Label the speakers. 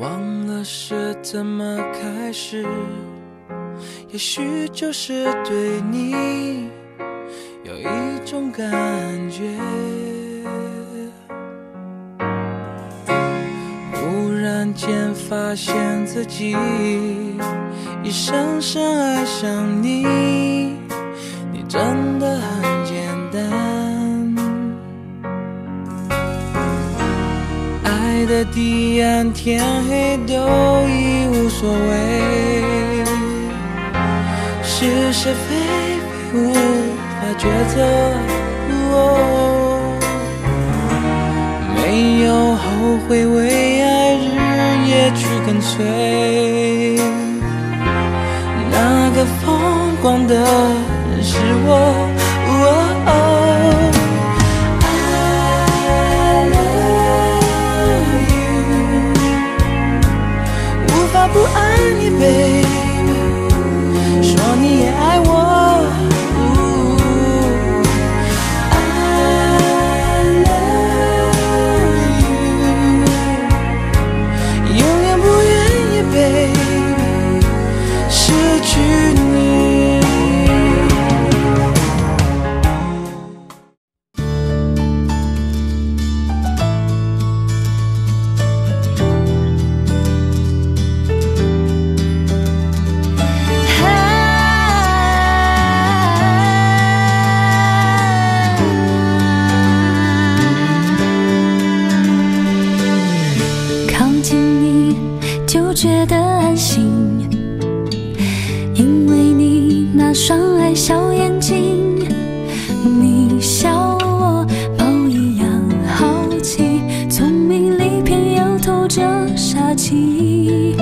Speaker 1: 忘了是怎么开始？也许就是对你有一种感觉。忽然间发现自己已深深爱上，你爱的彼岸，天黑都已无所谓，是是非非无法抉择。没有后悔，为爱日夜去跟随。那个疯狂的人是我。
Speaker 2: 就觉得安心，因为你那双爱笑眼睛，你笑我猫一样好奇，聪明里偏又透着傻气。